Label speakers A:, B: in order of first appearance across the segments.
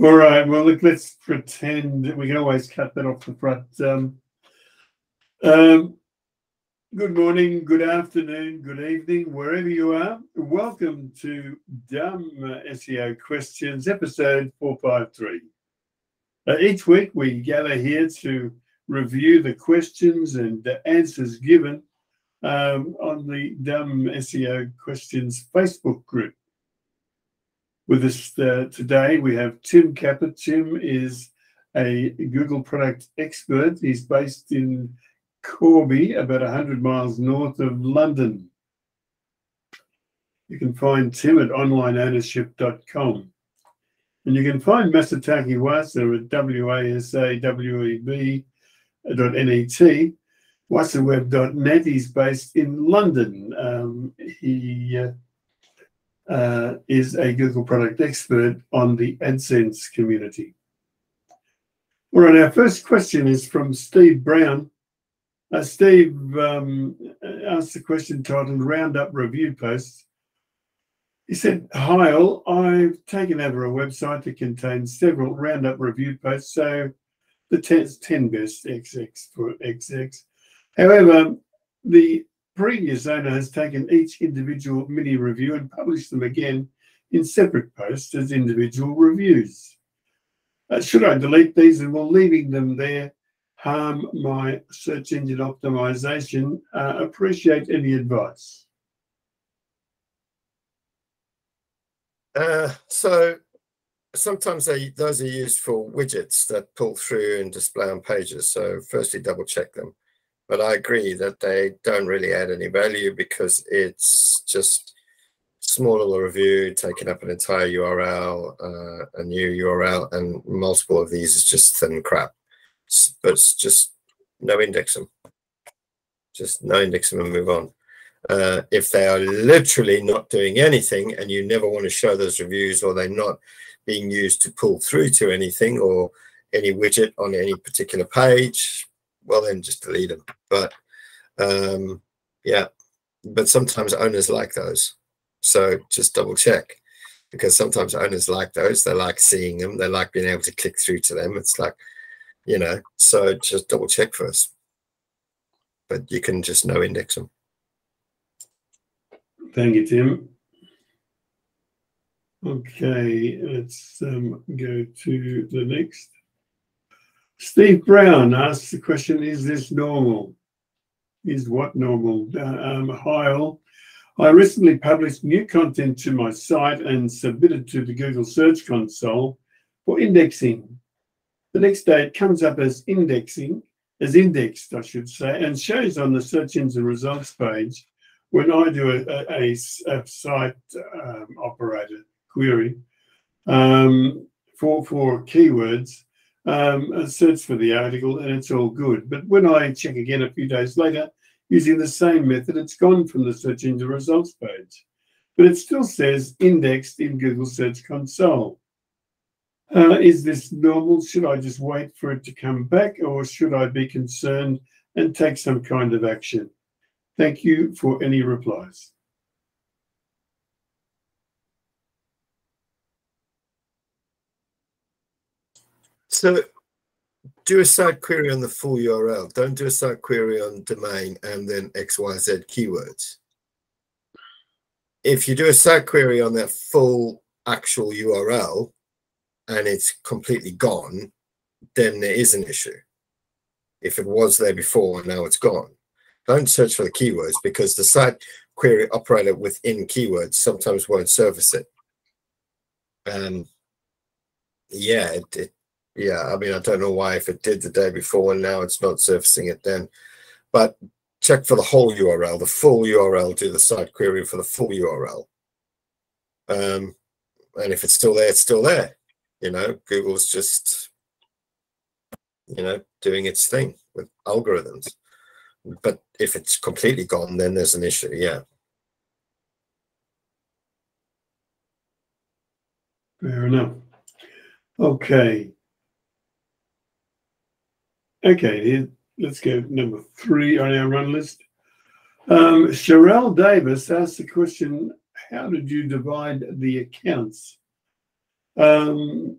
A: All right. Well, look, let's pretend we can always cut that off the front. Um, um, good morning, good afternoon, good evening, wherever you are. Welcome to Dumb SEO Questions, episode 453. Uh, each week we gather here to review the questions and the answers given um, on the Dumb SEO Questions Facebook group. With us uh, today, we have Tim Capper. Tim is a Google product expert. He's based in Corby, about 100 miles north of London. You can find Tim at onlineownership.com. And you can find Masataki Wasa at wasaweb.net. Wasaweb.net. He's based in London. Um, he uh, uh, is a Google product expert on the AdSense community. All right, our first question is from Steve Brown. Uh, Steve um, asked a question titled Roundup Review Posts. He said, Hi all, I've taken over a website that contains several Roundup review posts, so the 10, 10 best XX for XX. However, the previous owner has taken each individual mini review and published them again in separate posts as individual reviews. Uh, should I delete these and will leaving them there harm my search engine optimization? Uh, appreciate any advice.
B: Uh, so sometimes they, those are used for widgets that pull through and display on pages. So firstly, double check them. But I agree that they don't really add any value because it's just small little review taking up an entire URL, uh, a new URL, and multiple of these is just thin crap. But it's just no index them. Just no index them and move on. Uh, if they are literally not doing anything and you never want to show those reviews or they're not being used to pull through to anything or any widget on any particular page, well then just delete them. But um, yeah, but sometimes owners like those. So just double check because sometimes owners like those. They like seeing them. They like being able to click through to them. It's like, you know, so just double check first. But you can just no index them.
A: Thank you, Tim. Okay, let's um, go to the next. Steve Brown asks the question, is this normal? Is what normal? Um, hi all. I recently published new content to my site and submitted to the Google Search Console for indexing. The next day it comes up as indexing, as indexed, I should say, and shows on the search engine results page when I do a, a, a site um, operator query um, for, for keywords, um, search for the article and it's all good. But when I check again a few days later, using the same method, it's gone from the search engine results page. But it still says indexed in Google Search Console. Uh, is this normal? Should I just wait for it to come back or should I be concerned and take some kind of action? Thank you for any replies.
B: So do a site query on the full URL. Don't do a site query on domain and then XYZ keywords. If you do a site query on that full actual URL and it's completely gone, then there is an issue. If it was there before and now it's gone. Don't search for the keywords because the site query operator within keywords sometimes won't service it. Um, yeah, it, it yeah, I mean, I don't know why if it did the day before and now it's not surfacing it then. But check for the whole URL, the full URL, do the site query for the full URL. Um, and if it's still there, it's still there. You know, Google's just, you know, doing its thing with algorithms. But if it's completely gone, then there's an issue. Yeah.
A: Fair enough. Okay. Okay, let's go number three on our run list. Um, Sherelle Davis asked the question, how did you divide the accounts? Um,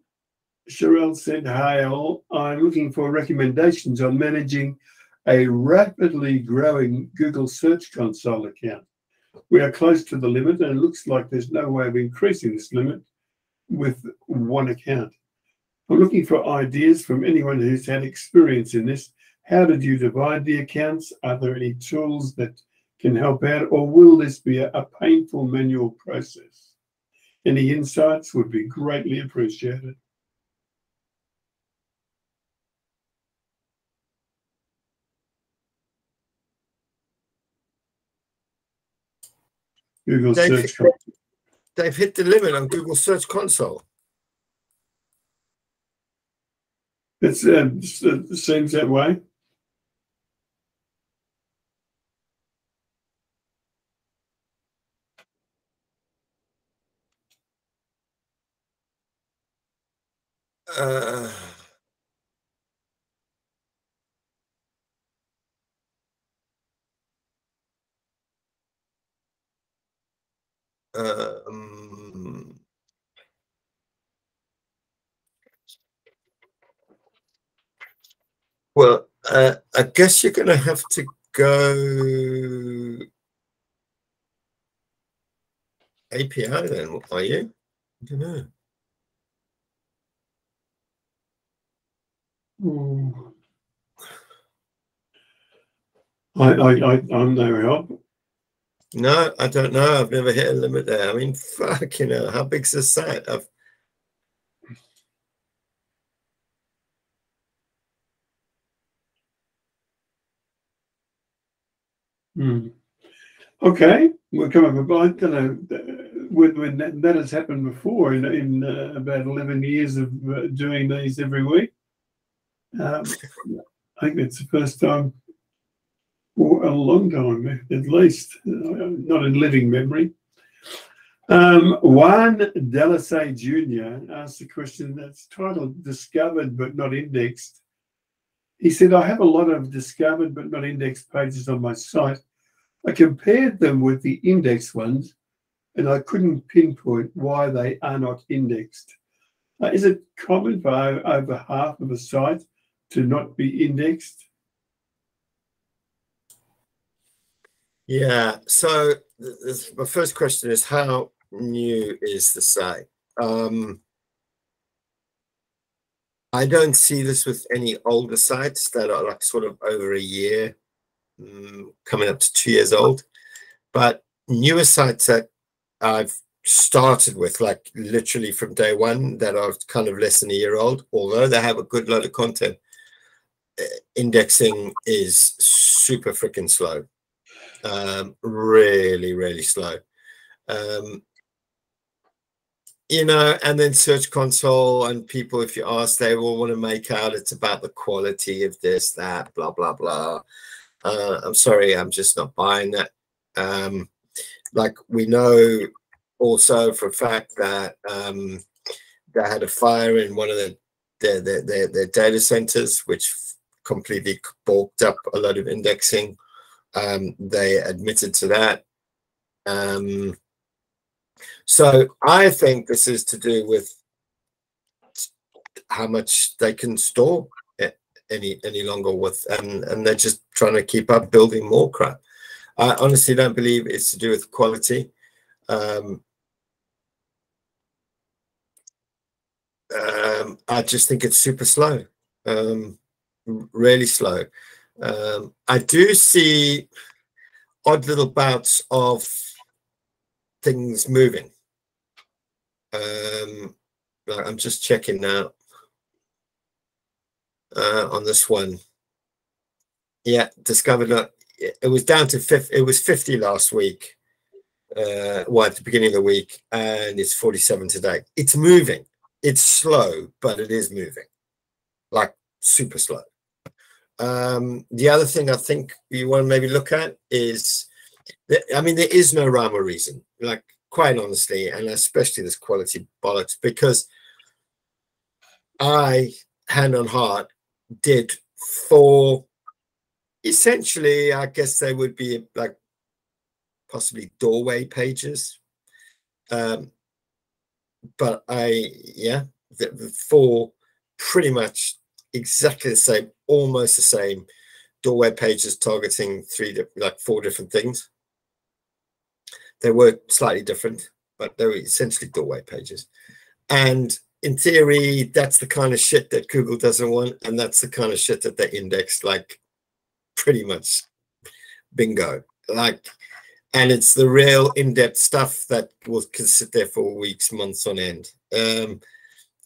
A: Sherelle said, Hi all, I'm looking for recommendations on managing a rapidly growing Google Search Console account. We are close to the limit and it looks like there's no way of increasing this limit with one account. I'm looking for ideas from anyone who's had experience in this. How did you divide the accounts? Are there any tools that can help out, or will this be a, a painful manual process? Any insights would be greatly appreciated. Google
B: They've,
A: Search Console.
B: they've hit the limit on Google Search Console.
A: It's, uh, it seems that way.
B: Uh, um, well, uh, I guess you're going to have to go API then, are you? I don't know.
A: Ooh. I, I, I, I'm no help.
B: No, I don't know. I've never hit a limit there. I mean, fuck, you know, how big's the site? I've,
A: Hmm. Okay, we'll come up I don't know, uh, when, when that, that has happened before in, in uh, about 11 years of uh, doing these every week. Um, I think it's the first time for a long time, at least, uh, not in living memory. Um, Juan Delasay Jr. asked a question that's titled Discovered but Not Indexed. He said, I have a lot of discovered but not indexed pages on my site. I compared them with the indexed ones and I couldn't pinpoint why they are not indexed. Uh, is it common for over half of a site to not be indexed?
B: yeah. So my first question is how new is the site? Um, I don't see this with any older sites that are like sort of over a year, mm, coming up to two years old. But newer sites that I've started with, like literally from day one, that are kind of less than a year old, although they have a good load of content, uh, indexing is super freaking slow. Um, really, really slow. Um, you know, and then Search Console and people, if you ask, they will want to make out it's about the quality of this, that, blah, blah, blah. Uh, I'm sorry, I'm just not buying that. Um, like we know also for a fact that um, they had a fire in one of the their, their, their, their data centers, which completely bulked up a lot of indexing. Um, they admitted to that. Um, so I think this is to do with how much they can store any any longer with, and and they're just trying to keep up building more crap. I honestly don't believe it's to do with quality. Um, um, I just think it's super slow, um, really slow. Um, I do see odd little bouts of things moving. Um, I'm just checking now uh, on this one. Yeah, discovered that it was down to 50, it was 50 last week. Uh, well, at the beginning of the week, and it's 47 today. It's moving. It's slow, but it is moving, like super slow. Um, the other thing I think you want to maybe look at is, that, I mean, there is no rhyme or reason, like quite honestly, and especially this quality bollocks, because I, hand on heart, did four. Essentially, I guess they would be like possibly doorway pages. Um, but I, yeah, the, the four pretty much exactly the same, almost the same. doorway pages targeting three, like four different things. They were slightly different, but they were essentially doorway pages. And in theory, that's the kind of shit that Google doesn't want, and that's the kind of shit that they index like pretty much bingo. Like, and it's the real in-depth stuff that will can sit there for weeks, months on end. Um,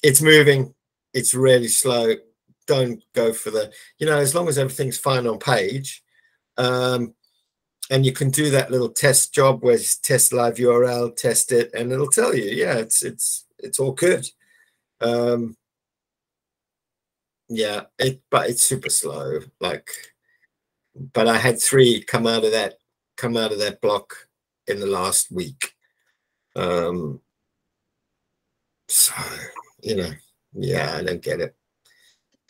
B: it's moving. It's really slow. Don't go for the, you know, as long as everything's fine on page, um, and you can do that little test job where you test live URL, test it, and it'll tell you, yeah, it's it's it's all good. Um, yeah, it but it's super slow. Like, but I had three come out of that come out of that block in the last week. Um, so you know, yeah, I don't get it.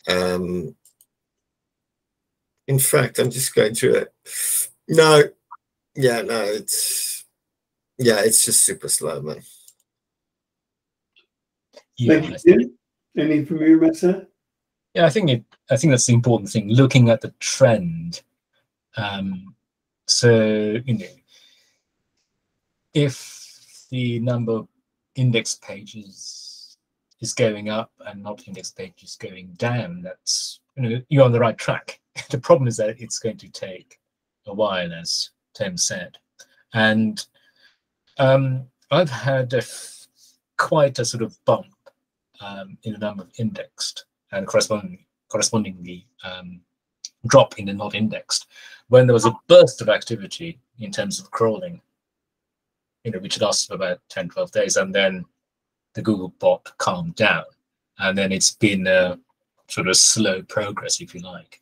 B: Um, in fact, I'm just going through it. No, yeah, no, it's yeah, it's just super slow, man.
A: Thank you. Any from you, Mesa?
C: Yeah, I think it. I think that's the important thing. Looking at the trend. Um, so you know, if the number of index pages is going up and not index pages going down, that's you know you're on the right track. the problem is that it's going to take a while, as Tim said, and um, I've had a quite a sort of bump um, in the number of indexed and corresponding, correspondingly um, drop in the not indexed when there was a burst of activity in terms of crawling, you know, which lasted about 10, 12 days. And then the Google bot calmed down. And then it's been a sort of slow progress, if you like.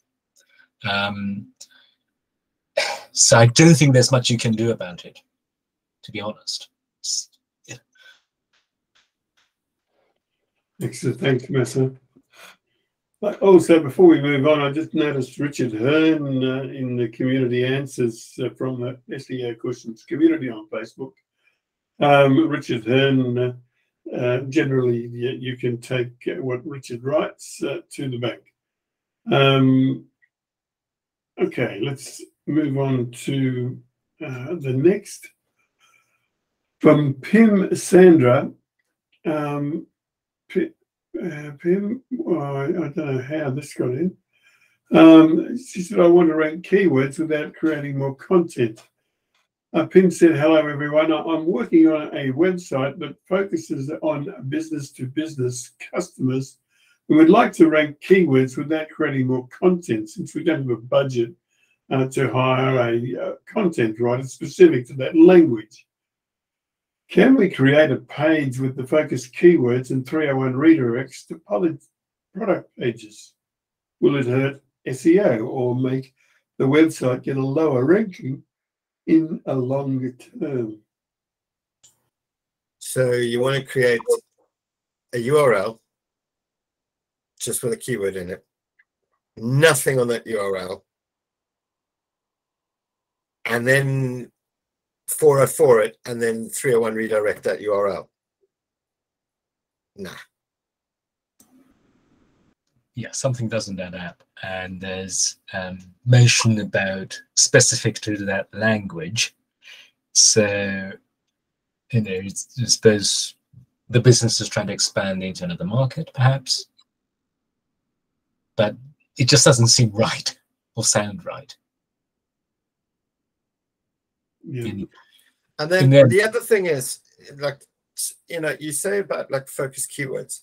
C: Um, so I don't think there's much you can do about it, to be honest.
A: Excellent. Thanks, Mesa. Also, before we move on, I just noticed Richard Hearn uh, in the community answers uh, from the SEO Questions community on Facebook. Um, Richard Hearn, uh, uh generally, you, you, can take uh, what Richard writes uh, to the bank. Um, okay, let's move on to the next. From Pim Sandra, um, uh, Pim, well, I, I, don't know how this got in. Um, she said, I want to rank keywords without creating more content. Uh, Pim said, Hello, everyone. I'm working on a website that focuses on business to business customers. We would like to rank keywords without creating more content since we don't have a budget uh, to hire a uh, content writer specific to that language. Can we create a page with the focus keywords and 301 redirects to product pages? Will it hurt SEO or make the website get a lower ranking in a longer term?
B: So you want to create a URL just with a keyword in it, nothing on that URL, and then 404 it and then 301 redirect that URL. Nah.
C: Yeah, something doesn't add up. And there's um, mention about specific to that language. So, you know, I suppose the business is trying to expand into another market, perhaps. But it just doesn't seem right or sound right.
B: Yeah. And then, and then the other thing is like you know, you say about like focus keywords.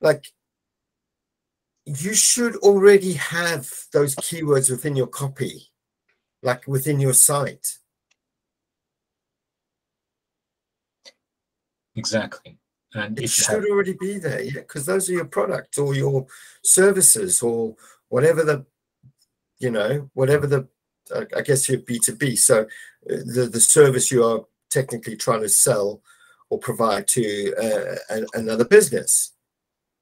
B: Like you should already have those keywords within your copy, like within your site.
C: Exactly.
B: And it should have... already be there, yeah, because those are your products or your services or whatever the, you know, whatever the I guess you're B2B. So the, the service you are technically trying to sell or provide to uh, another business.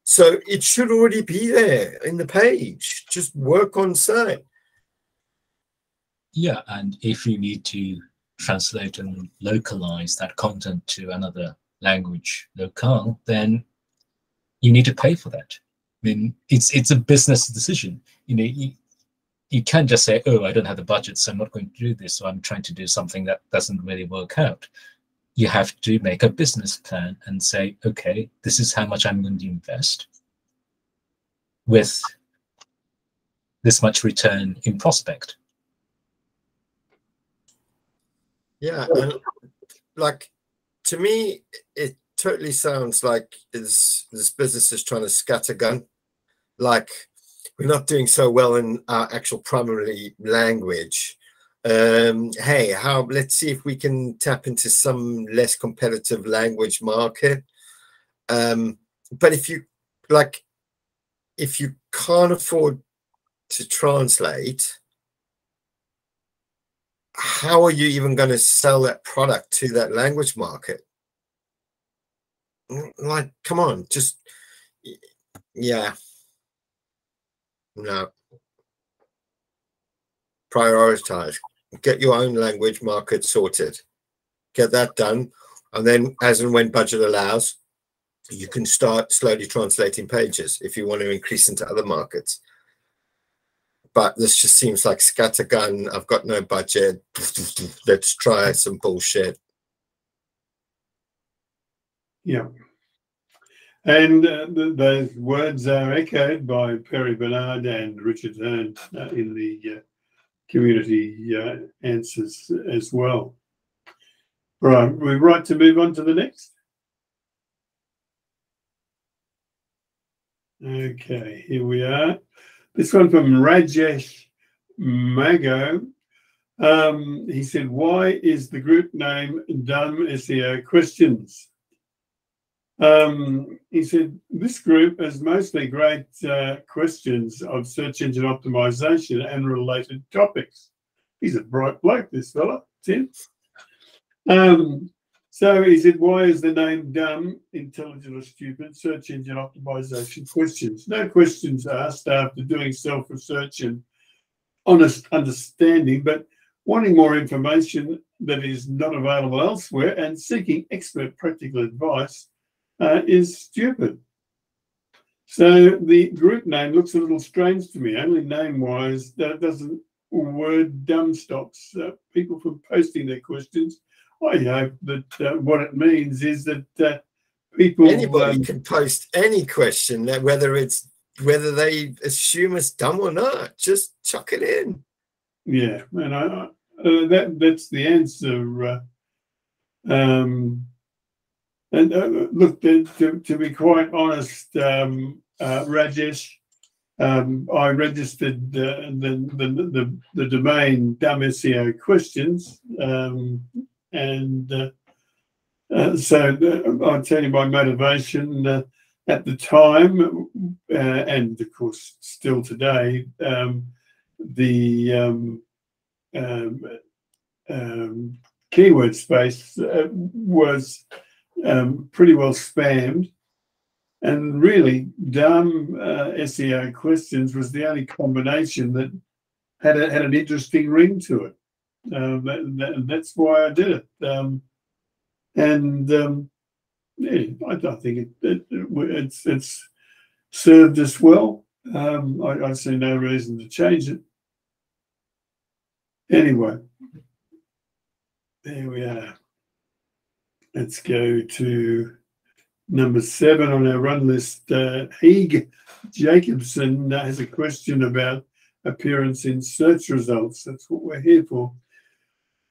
B: So it should already be there in the page. Just work on site.
C: Yeah, and if you need to translate and localize that content to another language locale, then you need to pay for that. I mean, it's it's a business decision. You know, you can't just say, "Oh, I don't have the budget, so I'm not going to do this." So I'm trying to do something that doesn't really work out. You have to make a business plan and say, "Okay, this is how much I'm going to invest with this much return in prospect."
B: Yeah, and like to me, it totally sounds like this this business is trying to scattergun. Like we're not doing so well in our actual primary language. Um, hey, how? Let's see if we can tap into some less competitive language market. Um, but if you like, if you can't afford to translate, how are you even going to sell that product to that language market? Like, come on, just yeah. No. Prioritize. Get your own language market sorted. Get that done. And then as and when budget allows, you can start slowly translating pages if you want to increase into other markets but this just seems like scattergun. I've got no budget. Let's try some bullshit.
A: Yeah. And uh, those words are echoed by Perry Bernard and Richard Hearn uh, in the uh, community uh, answers as well. Right, we're right to move on to the next. Okay, here we are. This one from Rajesh Mago. Um, he said, Why is the group name Dumb SEO Questions? Um, he said, This group has mostly great uh, questions of search engine optimization and related topics. He's a bright bloke, this fella, Tim. Um, so he said, why is the name dumb, intelligent or stupid? Search engine optimization questions. No questions asked after doing self-research and honest understanding, but wanting more information that is not available elsewhere and seeking expert practical advice uh, is stupid. So the group name looks a little strange to me. Only name-wise, that doesn't word dumb stops uh, people from posting their questions I hope that uh, what it means is that uh, people
B: anybody um, can post any question, that whether it's whether they assume it's dumb or not. Just chuck it in.
A: Yeah, and I, uh, that that's the answer. Uh, um, and uh, look, to, to, to, be quite honest, um, uh, um, I registered the, the, the, the, the domain dumb SEO questions um, and uh, uh, so uh, I'll tell you my motivation uh, at the time, uh, and of course still today. Um, the um, um, um keyword space uh, was um, pretty well spammed, and really dumb SEO questions was the only combination that had a, had an interesting ring to it. Um, that, that's why I did it. Um, and um, yeah, I, I think it, it, it's it's served us well. Um, I, I see no reason to change it. Anyway, there we are. Let's go to number seven on our run list. Uh, Heeg Jacobson has a question about appearance in search results. That's what we're here for.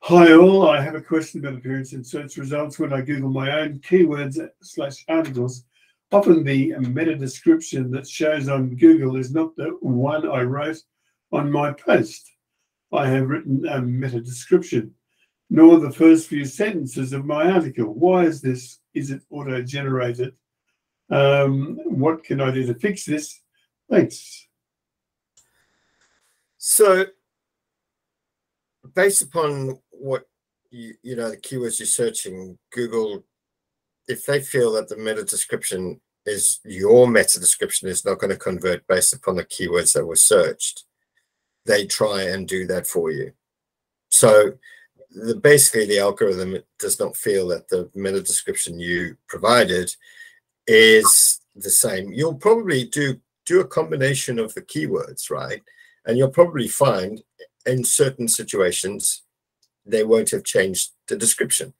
A: Hi all, I have a question about appearance in search results. When I Google my own keywords slash articles, often the meta description that shows on Google is not the one I wrote on my post. I have written a meta description, nor the first few sentences of my article. Why is this? Is it auto generated? Um, what can I do to fix this? Thanks.
B: So, based upon what you, you know the keywords you're searching google if they feel that the meta description is your meta description is not going to convert based upon the keywords that were searched they try and do that for you so the, basically the algorithm does not feel that the meta description you provided is the same you'll probably do do a combination of the keywords, right? And you'll probably find in certain situations, they won't have changed the description.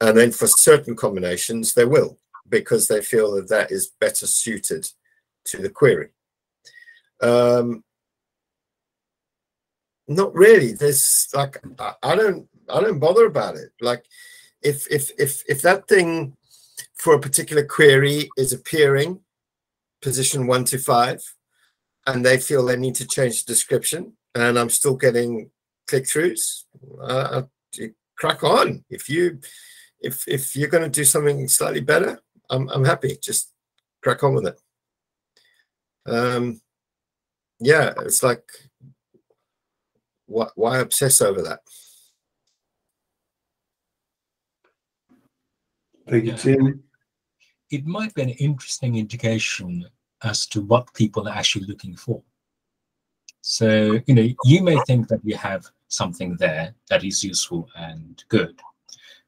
B: And then for certain combinations, they will, because they feel that that is better suited to the query. Um, not really. There's like I, don't I don't bother about it. Like if if if if that thing for a particular query is appearing position one to five, and they feel they need to change the description, and I'm still getting click throughs, uh, crack on. If you if if you're going to do something slightly better, I'm I'm happy. Just crack on with it. Um, yeah, it's like why, why obsess over that?
A: Thank you, Tim.
C: It might be an interesting indication as to what people are actually looking for. So, you know, you may think that you have something there that is useful and good,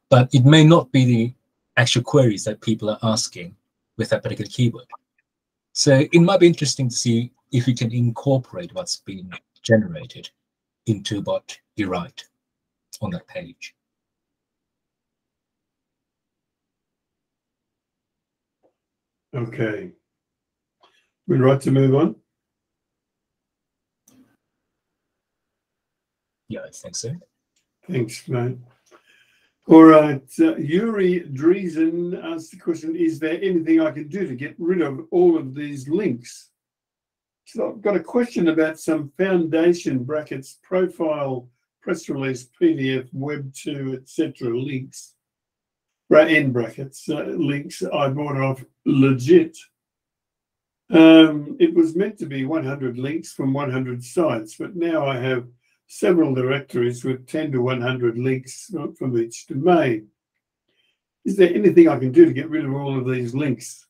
C: but it may not be the actual queries that people are asking with that particular keyword. So it might be interesting to see if you can incorporate what's been generated into what you write on that page.
A: Okay. We're right to move on.
C: Yeah, I think so.
A: Thanks, mate. All right, uh, Yuri Driesen asked the question, is there anything I can do to get rid of all of these links? So I've got a question about some foundation brackets, profile, press release, PDF, web 2, etc. links, in brackets, uh, links I bought off Legiit. Um, it was meant to be 100 links from 100 sites, but now I have several directories with 10 to 100 links from each domain. Is there anything I can do to get rid of all of these links?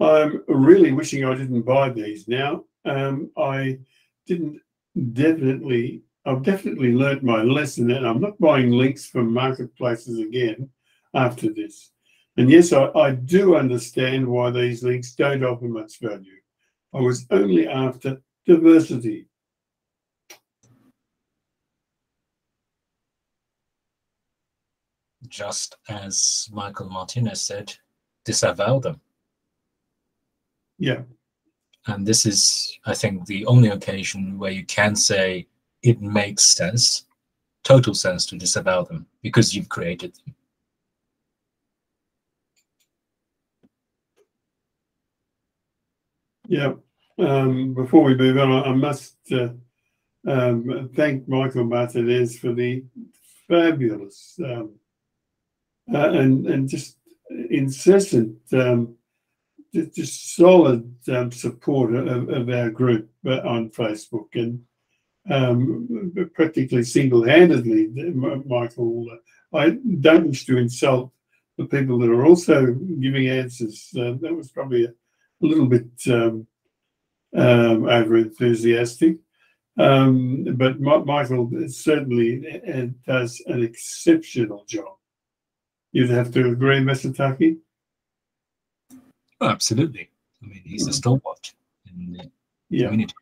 A: I'm really wishing I didn't buy these now. Um, I didn't definitely, I've definitely learnt my lesson and I'm not buying links from marketplaces again after this. And yes, I, I do understand why these links don't offer much value. I was only after diversity.
C: just as Michael Martinez said, disavow them.
A: Yeah.
C: And this is, I think, the only occasion where you can say it makes sense, total sense to disavow them because you've created them.
A: Yeah. Um, before we move on, I, must uh, um, thank Michael Martinez for the fabulous um, uh, and and just incessant, um, just solid um, support of, of, our group uh, on Facebook and um, practically single-handedly, Michael. I don't wish to insult the people that are also giving answers. Uh, that was probably a, a little bit um, um, over enthusiastic. Um, but Michael certainly uh, does an exceptional job You'd have to agree, Mr. Taki?
C: Oh, absolutely. I mean, he's a stalwart in the yeah. community.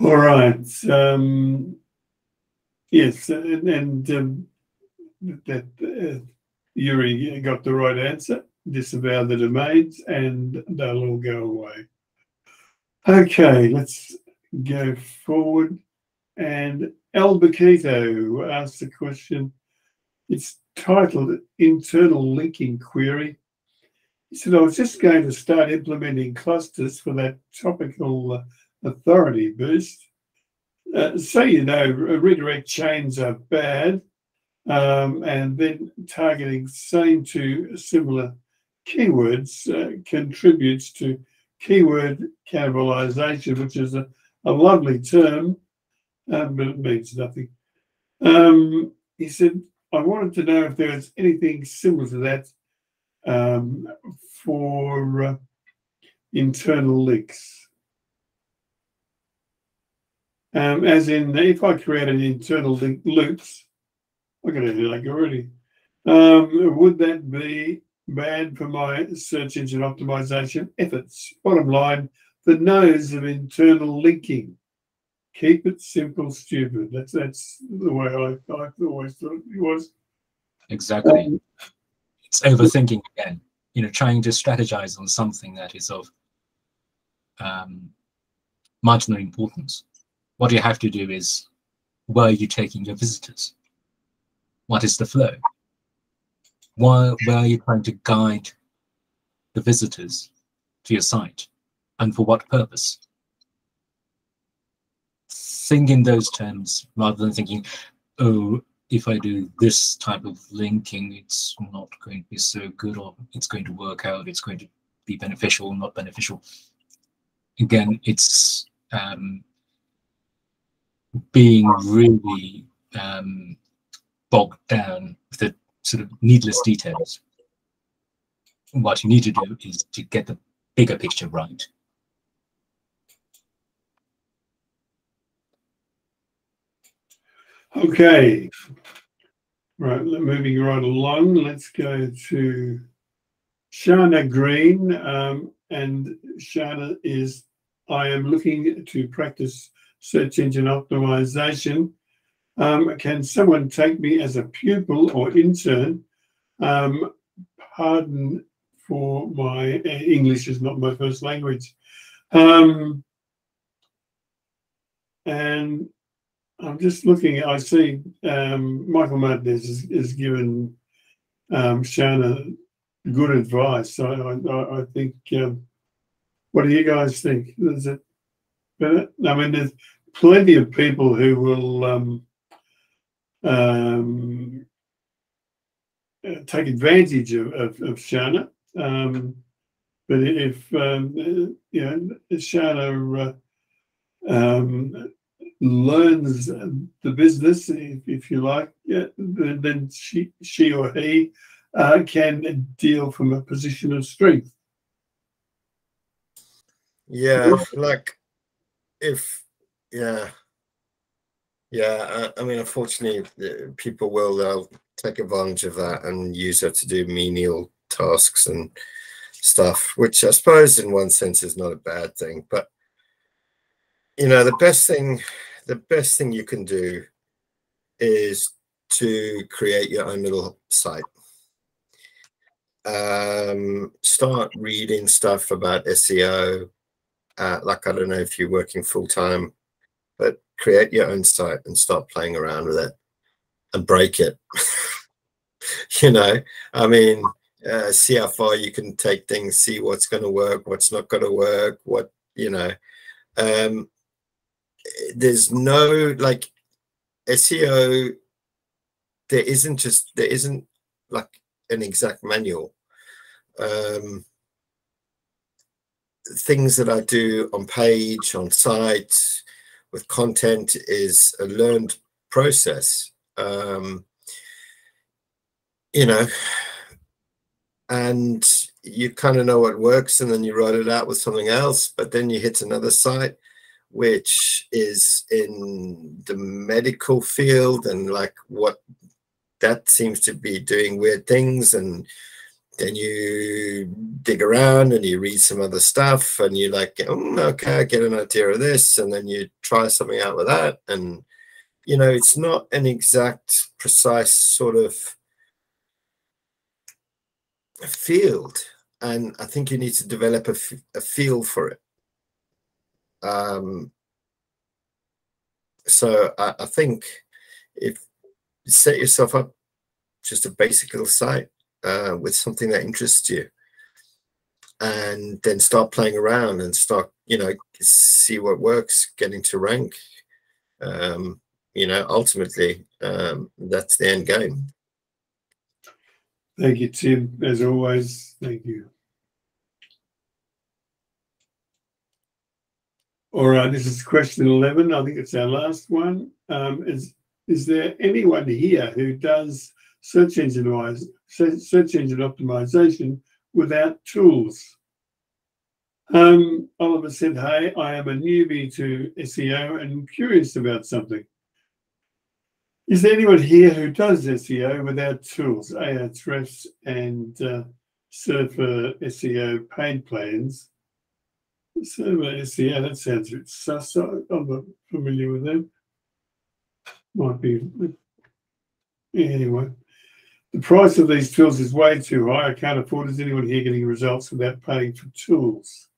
A: All right. Um, yes, and, and um, that uh, Yuri got the right answer. Disavow the domains, and they'll all go away. Okay, let's go forward. And El Baquito asked the question it's titled Internal Linking Query. He said, I was just going to start implementing clusters for that topical uh, authority boost. Uh, so, you know, redirect chains are bad, um, and then targeting same to similar keywords uh, contributes to keyword cannibalization, which is a, a lovely term, um, but it means nothing. Um, he said, I wanted to know if there was anything similar to that um, for uh, internal links. Um, as in, if I create an internal link loops, I'm going to do like already. Um, would that be bad for my search engine optimization efforts. Bottom line, the nose of internal linking. Keep it simple, stupid. That's that's the way I, I always thought it was.
C: Exactly. Um, it's overthinking again. You know, trying to strategize on something that is of um, marginal importance. What you have to do is where are you taking your visitors? What is the flow? Why, where are you trying to guide the visitors to your site and for what purpose? Think in those terms rather than thinking, oh, if I do this type of linking, it's not going to be so good or it's going to work out, it's going to be beneficial, not beneficial. Again, it's um, being really um, bogged down with the sort of needless details. What you need to do is to get the bigger picture right.
A: Okay, right, moving right along, let's go to Shana Green. Um, and Shana is, I am looking to practice search engine optimization. Um, can someone take me as a pupil or intern? Um, pardon for my English is not my first language. Um, and I'm just looking, I see um, Michael Martinez is, is given um, Shana good advice. I, I, I think, um, what do you guys think? Is it better? I mean, there's plenty of people who will um, um, uh, take advantage of, of, of Shana. Um, but if um, you know Shana uh, um, learns the business, if, if you like, yeah, then she she or he uh, can deal from a position of strength.
B: Yeah, like if yeah yeah, I, I mean, unfortunately, people will they'll take advantage of that and use it to do menial tasks and stuff, which I suppose in one sense is not a bad thing. But you know, the best thing, the best thing you can do is to create your own little site. Um, start reading stuff about SEO. Uh, like I don't know if you're working full time, but create your own site and start playing around with it and break it. you know, I mean, uh, see how far you can take things, see what's going to work, what's not going to work, what, you know. Um, there's no like SEO, there isn't just, there isn't like an exact manual. Um, things that I do on page, on site, with content is a learned process. Um, you know, and you kind of know what works and then you write it out with something else, but then you hit another site which is in the medical field and like what that seems to be doing weird things. And then you dig around and you read some other stuff and you like oh, okay i get an idea of this. And then you try something out with that. And you know it's not an exact precise sort of field. And i think you need to develop a, a feel for it um so I, I think if you set yourself up just a basic little site uh, with something that interests you and then start playing around and start you know see what works getting to rank um you know ultimately um that's the end game.
A: Thank you tim as always. Thank you all right this is question 11 i think it's our last one um is is there anyone here who does search engine search engine optimization without tools. Um, Oliver said, Hey, I am a newbie to SEO and curious about something. Is there anyone here who does SEO without tools, Ahrefs and uh, Surfer SEO paid plans. Surfer SEO, that sounds bit sus. I'm not familiar with them. Might be. Anyway, the price of these tools is way too high. I can't afford. Is anyone here getting results without paying for tools?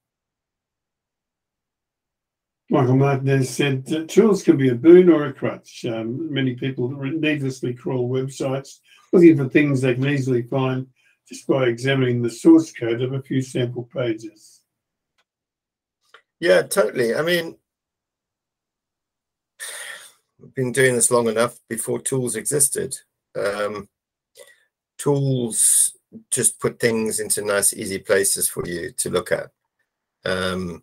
A: Michael Martinez said tools can be a boon or a crutch. Um, many people needlessly crawl websites looking for things they can easily find just by examining the source code of a few sample pages.
B: Yeah, totally. I mean, I've been doing this long enough before tools existed. Um, tools just put things into nice, easy places for you to look at. Um,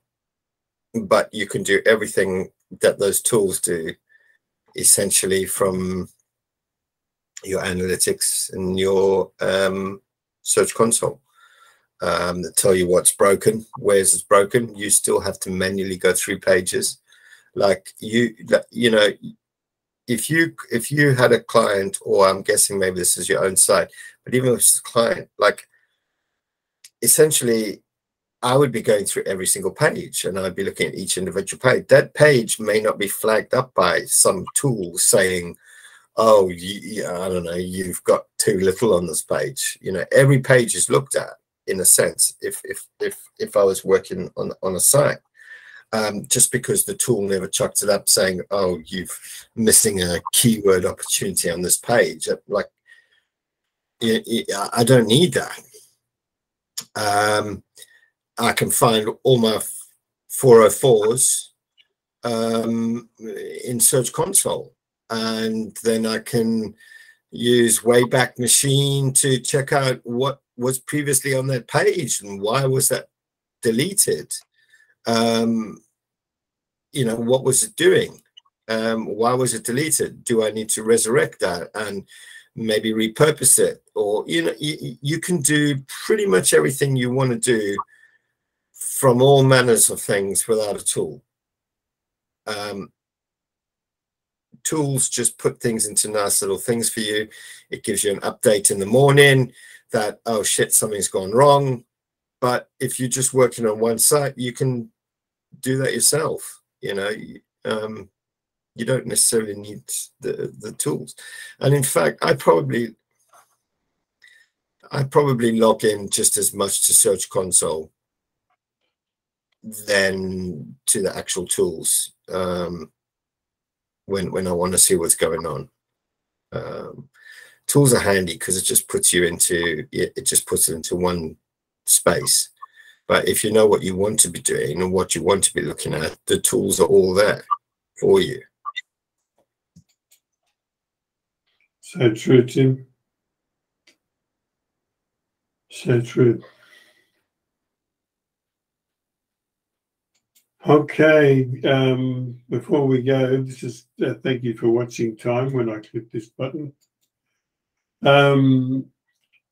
B: but you can do everything that those tools do essentially from your analytics and your um, search console um, that tell you what's broken, where's it's broken. You still have to manually go through pages. Like you, you know, if you if you had a client, or I'm guessing maybe this is your own site, but even if it's a client, like essentially I would be going through every single page and I'd be looking at each individual page. That page may not be flagged up by some tool saying, oh, I don't know, you've got too little on this page. You know, every page is looked at in a sense if if if if I was working on on a site. Um, just because the tool never chucked it up saying, oh, you've missing a keyword opportunity on this page. Like, I don't need that. Um, I can find all my 404s um, in Search Console. And then I can use Wayback Machine to check out what was previously on that page and why was that deleted. Um, you know, what was it doing? Um, why was it deleted? Do I need to resurrect that and maybe repurpose it? Or, you know, you, you can do pretty much everything you want to do from all manners of things without a tool. Um, tools just put things into nice little things for you. It gives you an update in the morning that, oh shit, something's gone wrong. But if you're just working on one site, you can do that yourself. You know, um, you don't necessarily need the, the tools. And in fact, I probably, I probably log in just as much to Search Console than to the actual tools um, when when I want to see what's going on. Um, tools are handy because it just puts you into it just puts it into one space. But if you know what you want to be doing and what you want to be looking at, the tools are all there for you.
A: So true, Tim. So true. Okay, um, before we go, this is uh, thank you for watching time when I click this button. Um,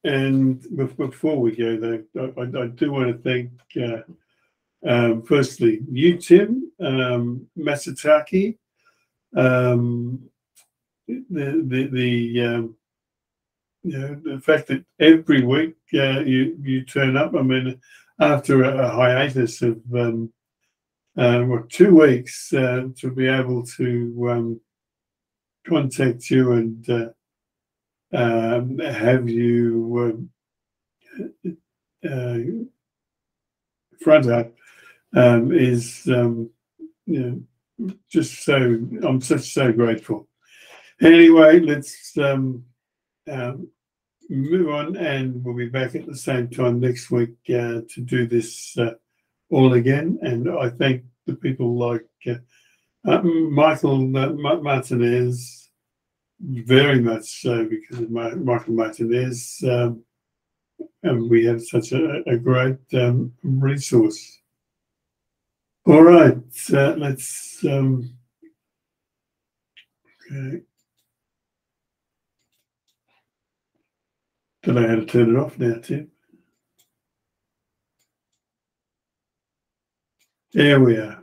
A: and before we go, though, I, I do want to thank, uh, um, firstly, you, Tim, um, Masataki, um, the the the um, you know the fact that every week uh, you you turn up. I mean, after a, a hiatus of um, uh, well, two weeks uh, to be able to um, contact you and uh, um, have you um, uh, front up um, is um, you know, just so I'm such so grateful. Anyway, let's um, um, move on, and we'll be back at the same time next week uh, to do this uh, all again. And I thank the people like uh, uh, Michael uh, Martinez, very much so because of my, Michael Martinez. Um, and we have such a, a great um, resource. All right, uh, let's. Um, okay. Don't know how to turn it off now, Tim. There we are.